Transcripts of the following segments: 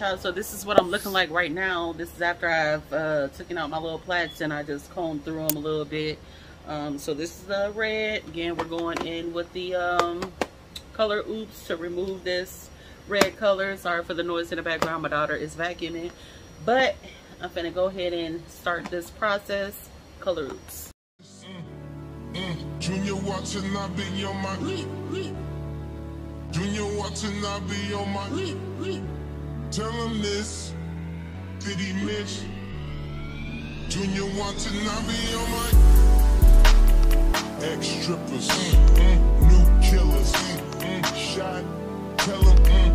all right y'all so this is what i'm looking like right now. This is after i've uh taken out my little plaits and i just combed through them a little bit. Um so this is the red. Again we're going in with the um color oops to remove this red color. Sorry for the noise in the background. My daughter is vacuuming. But i'm gonna go ahead and start this process. Color oops. Mm, mm. junior watching i be on my junior watching i be on my Tell him this. Did he miss? Junior to not be on my ex strippers, mm, mm, new killers, mm, mm shot. Tell him,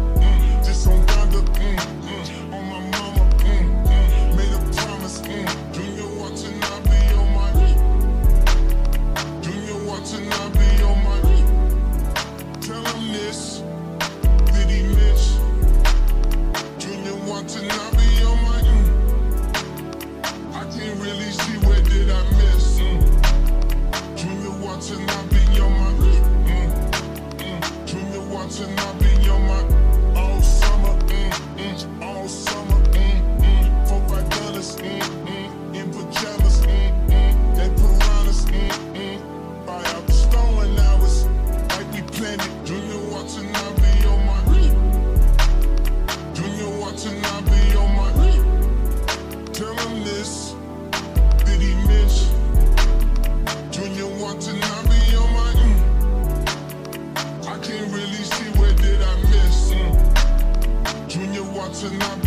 Junior want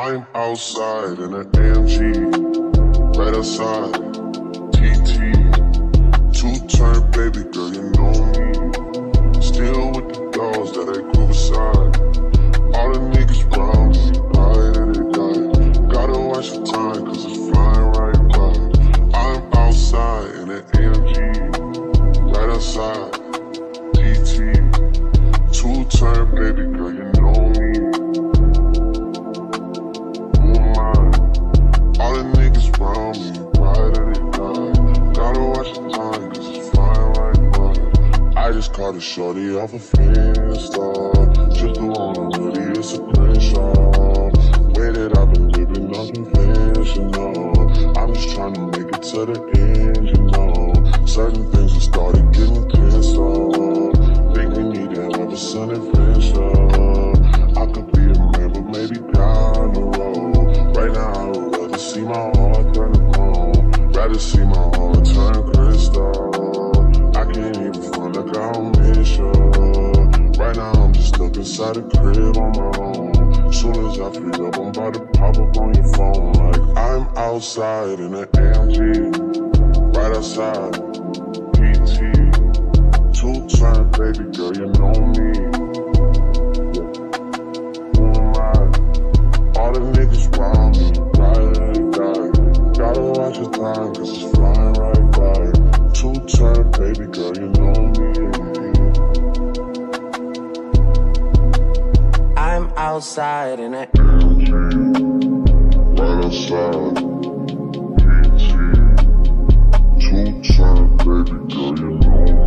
I'm outside in an AMG, right outside, TT, two-turn baby girl, you know me. Still with the dolls that I grew beside. All the niggas round me, high that they die. Gotta watch the time, cause it's flying right by. I'm outside in an AMG, right outside, TT, two-turn baby girl, you know a shorty my own. Soon as I free up, I'm about to pop up on your phone. Like I'm outside in an AMG, right outside. PT, two turn baby girl, you know me. Who am I? All the niggas round me, ride and die. Gotta watch your time, cause it's flying right by. Two turn baby girl, you know me. Outside in it. Right outside. PT. Two turn, baby girl, you said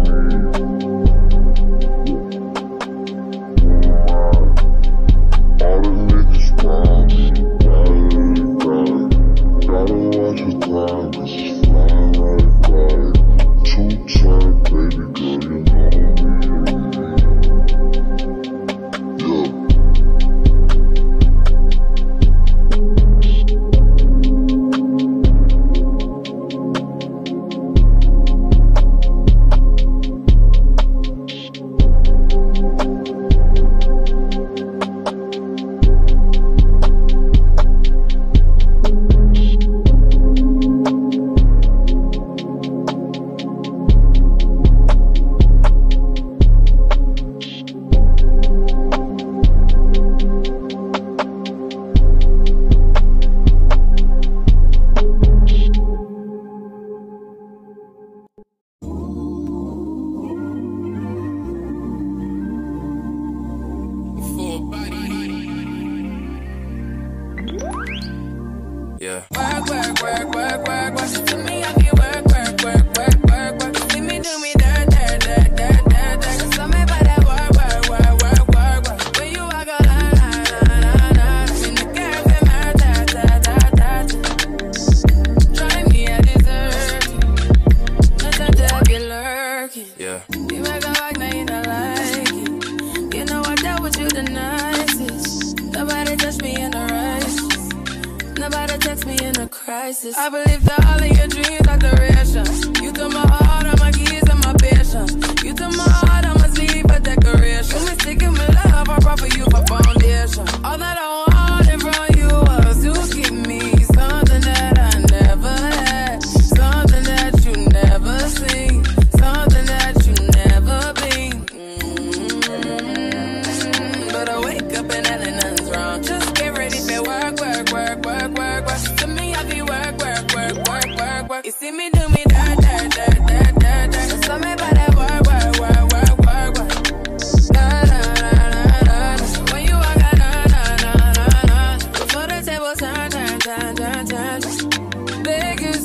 Yeah. Work, work, work,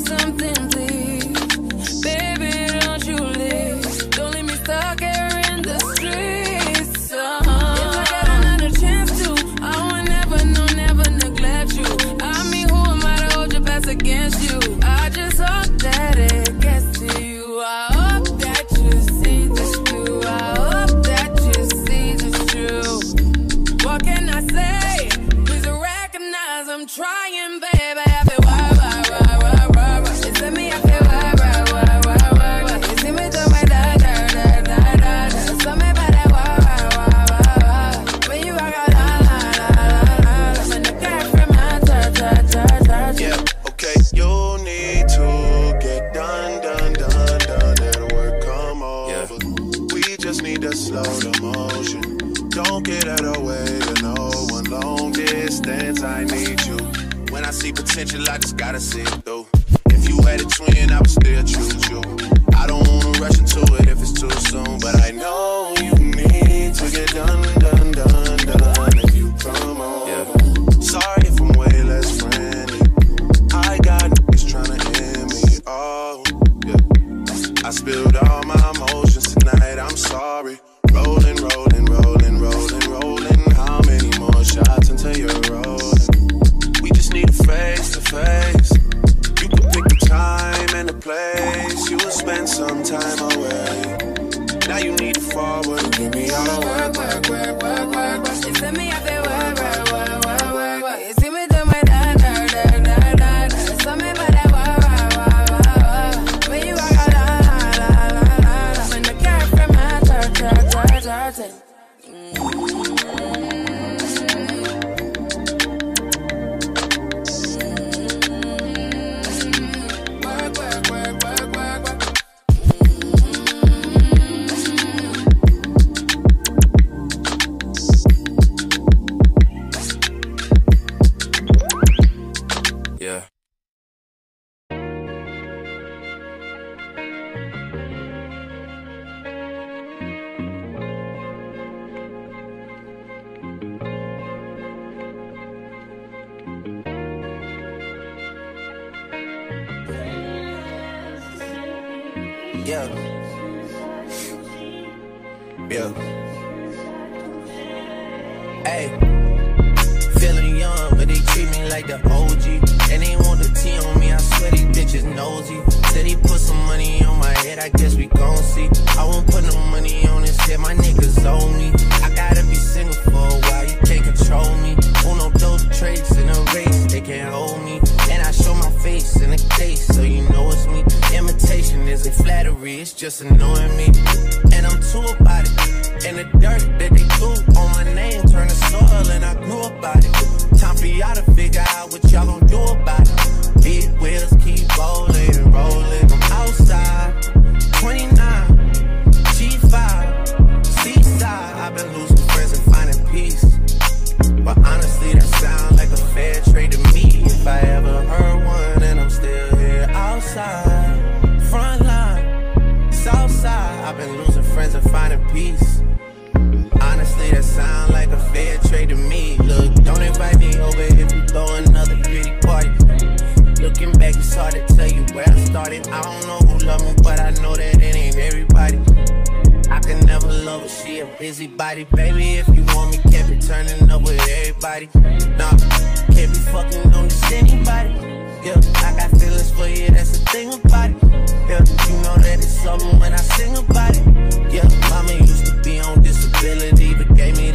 something I spilled all my Yeah. Hey feeling young, but they treat me like the OG. And they want the tea on me, I swear these bitches nosy. Said he put some money on my head, I guess we gon' see. I won't put no money on this head, my niggas owe me. I gotta be single for a while, you can't control me. Uno, those traits in a race, they can't hold me. And I show my face in a case, so you know it's me. Imitation isn't flattery, it's just annoying me. And I'm too about it. And the dirt that they threw on my name turned to soil, and I grew up about it. Time for y'all to figure out lover. She a busybody, baby. If you want me, can't be turning up with everybody. Nah, can't be fucking on just anybody. Yeah, I got feelings for you, that's the thing about it. Yeah, you know that it's something when I sing about it. Yeah, mama used to be on disability, but gave me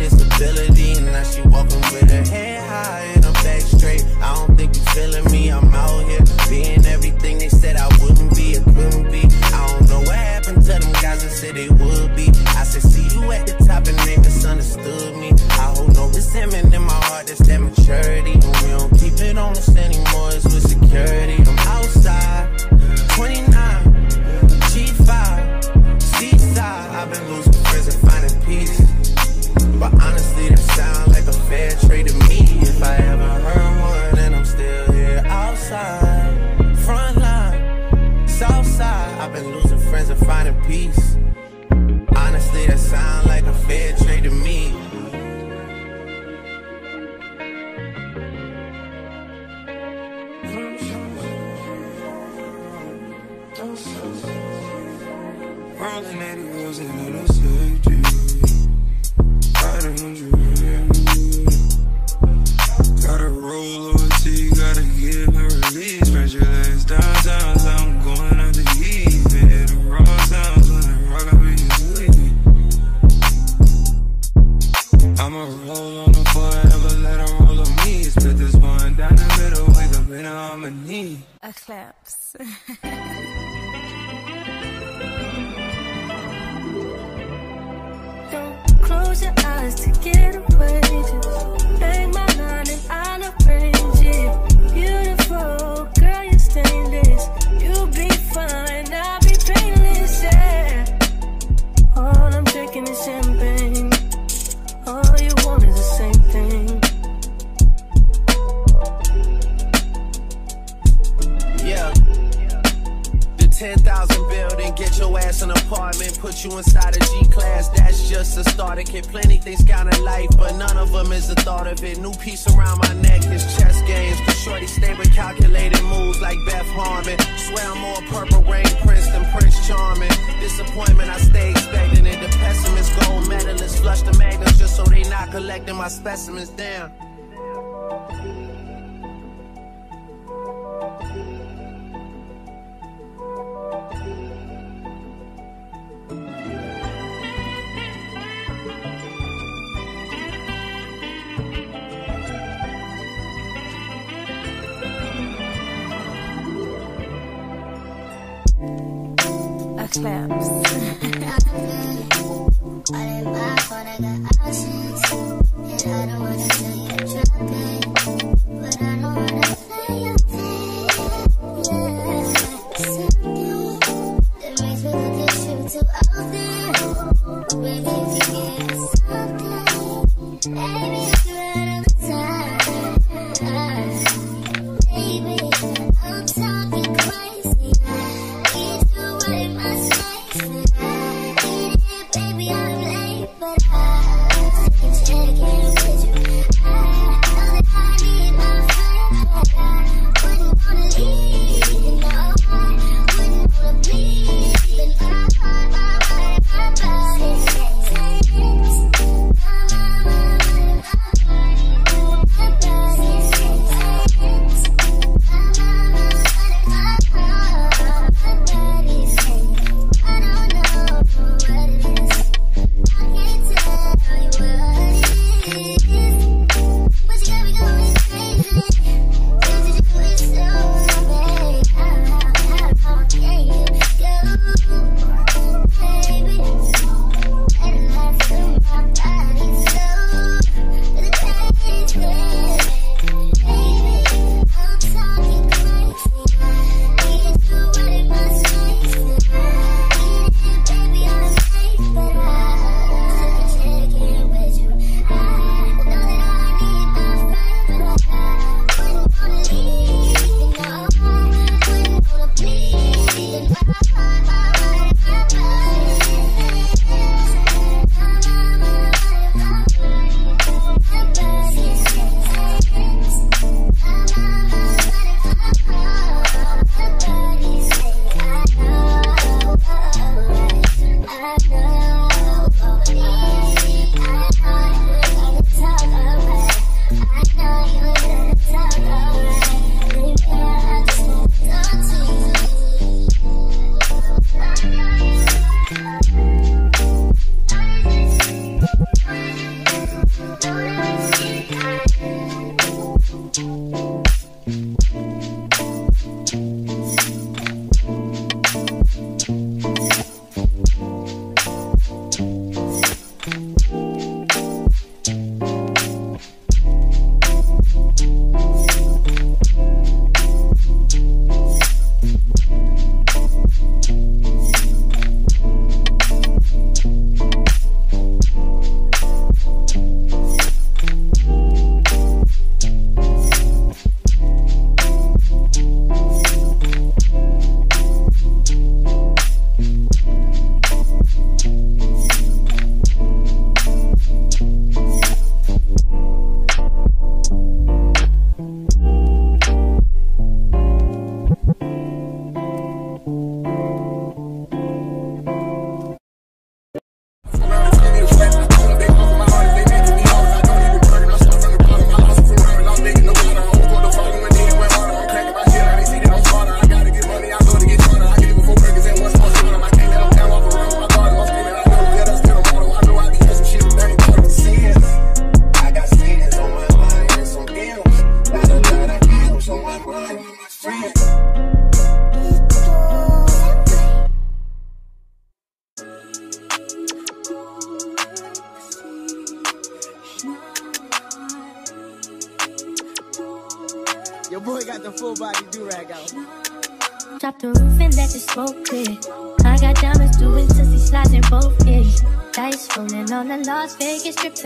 specimens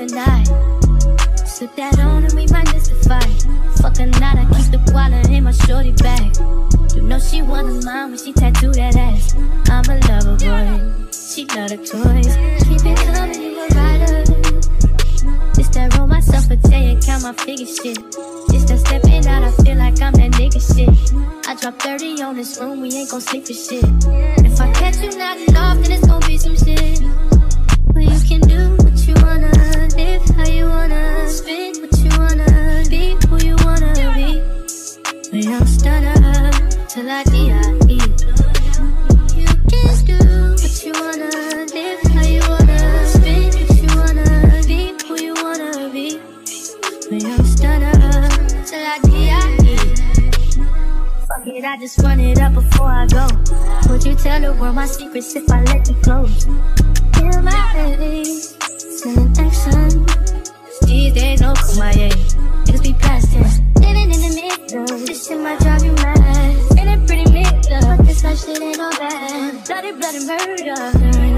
tonight. Slip that on and we might miss the fight. Fuck a night, I keep the wallet in my shorty bag. You know she wanna mine when she tattoo that ass. I'm a lover boy, she love the toys. Keep it coming, you a rider. It's that roll myself a day and count my figure shit. It's that stepping out, I feel like I'm that nigga shit. I drop 30 on this room, we ain't gon' sleep for shit. If I catch you nodding off, then it's gon' be some shit. Well, you can do what you wanna, live how you wanna, what you wanna, be who you wanna be. We don't stutter till I D.I.E. You can do what you wanna, live how you wanna, what you wanna, be who you wanna be. We don't stutter till I D.I.E. Fuck it, I just run it up before I go. Would you tell the world my secrets if I let you close? Feel my headaches, sending action. These days, no kumbaya. Niggas be past tense. Living in the middle, this shit might drive you mad. Feeling pretty mixed up, but this life shit ain't all bad. Bloody, bloody murder,